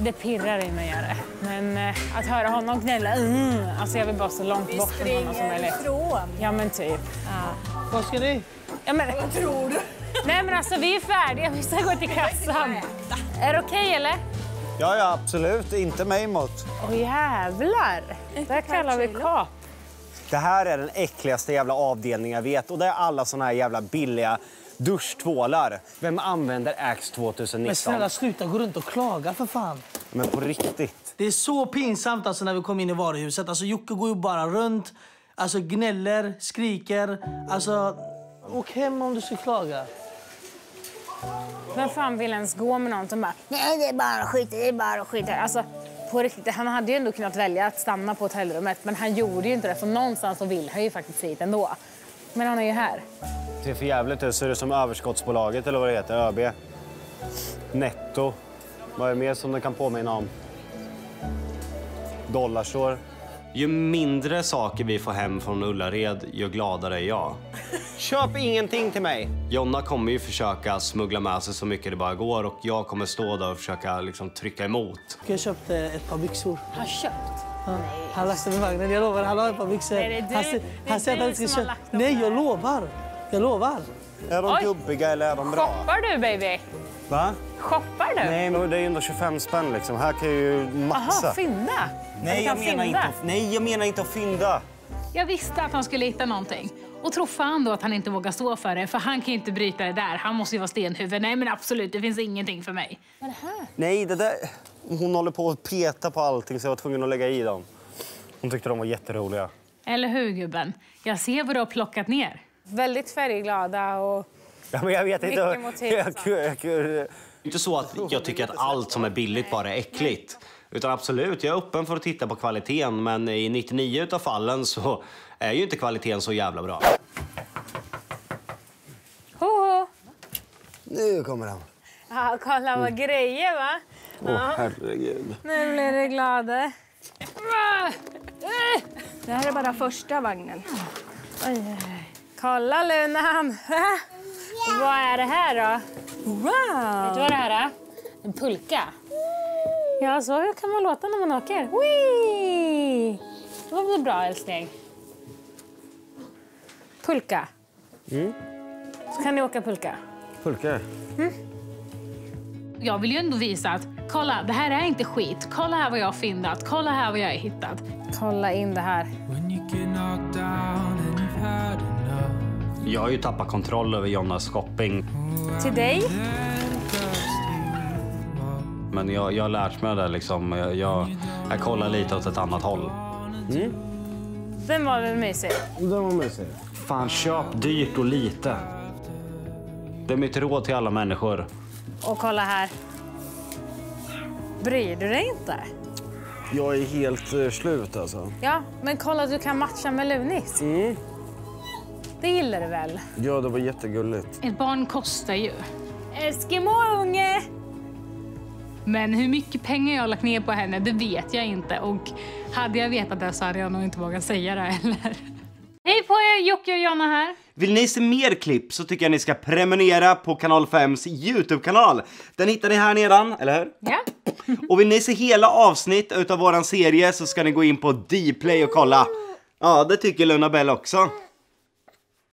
Det pirrar i mig, gör det. Men eh, att höra honom gnälla, mm, alltså jag vill bara så långt bort från honom som möjligt. ifrån. Ja men typ. Vad ska ni? Ja, men, Vad tror du? Nej men alltså vi är färdiga, vi ska gå till kassan. Är det okej eller? Ja, ja, absolut. Inte mig emot. Åh jävlar! Det här kallar vi kap. Det här är den äckligaste jävla avdelningen jag vet. Och det är alla såna här jävla billiga duschtvålar. Vem använder Axe 2019? Men snälla sluta gå runt och klaga för fan. Men på riktigt. Det är så pinsamt alltså när vi kom in i varuhuset. Alltså Jocke går ju bara runt, alltså gnäller, skriker. Alltså, åk hem om du ska klaga. Vem fan vill ens gå med någon som bara nej det är bara skit, det är bara skit. Alltså på riktigt, han hade ju ändå kunnat välja att stanna på hotellrummet men han gjorde ju inte det för någonstans så vill han ju faktiskt hit ändå. Men han är ju här. Det ser för jävligt. Ser ut som överskottsbolaget eller vad det heter, ÖB. Netto. Vad är det mer som det kan påminna om? Dollarstore. Ju mindre saker vi får hem från Ullared, ju gladare är jag. Köp ingenting till mig! Jonna kommer ju försöka smuggla med sig så mycket det bara går och jag kommer stå där och försöka liksom trycka emot. Jag köpte ett par byxor. Har köpt? Ja. Han lastade med vagnen. Jag lovar, han har ett par byxor. Nej, det är du- han, han säger du att han inte ska köpa. Nej, jag lovar. Jag lovar. Är de Oj. gubbiga eller är de bra? Shoppar du baby? Va? Shoppar du? Nej, men det är ändå 25 spänn liksom. Här kan jag ju maxa. Aha, fynda? Nej, jag menar, fynda. inte, att- nej, jag menar inte att fynda. Jag visste att han skulle hitta någonting. Och tro fan då att han inte vågar stå för det, för han kan ju inte bryta det där. Han måste ju vara stenhuvud. Nej men absolut, det finns ingenting för mig. Nej, det där... Hon håller på att peta på allting så jag var tvungen att lägga i dem. Hon tyckte de var jätteroliga. Eller hur gubben? Jag ser vad du har plockat ner. Väldigt färgglada och Ja, men jag vet inte. Mycket motiv Jag, jag, jag, jag, Det är inte så att jag tycker att allt som är billigt bara är äckligt. Utan absolut, jag är öppen för att titta på kvaliteten men i 99 av fallen så är ju inte kvaliteten så jävla bra. ho, ho. nu kommer han. Ja, kolla vad grejer va? Åh, herregud. Nu blir det glada. Det här är bara första vagnen. Kolla Lunan! vad är det här då? Wow! Vet du vad det här är? En pulka. Ja, så kan man låta när man åker. Det var väl bra älskling? Pulka. Så kan ni åka pulka. Pulka? Jag vill ju ändå visa att kolla, det här är inte skit. Kolla här vad jag har fyndat. Kolla här vad jag har hittat. Kolla in det här. Jag har ju tappat kontroll över Jonas shopping. Till dig. Men jag, jag har lärt mig det där liksom. Jag, jag, jag kollar lite åt ett annat håll. Den var väl mysig? Den var mysig. Fan, köp dyrt och lite. Det är mitt råd till alla människor. Och kolla här. Bryr du dig inte? Jag är helt eh, slut alltså. Ja, men kolla du kan matcha med Lunis. Det gillar du väl? Ja, det var jättegulligt. Ett barn kostar ju. Eskimo-unge! Men hur mycket pengar jag har lagt ner på henne, det vet jag inte. Och hade jag vetat det så hade jag nog inte vågat säga det heller. Hej på er, Jocke och Jonna här. Vill ni se mer klipp så tycker jag ni ska prenumerera på Kanal 5s Youtube-kanal. Den hittar ni här nedan, eller hur? Ja. Och vill ni se hela avsnitt utav våran serie så ska ni gå in på Dplay och kolla. Ja, det tycker Luna Bell också.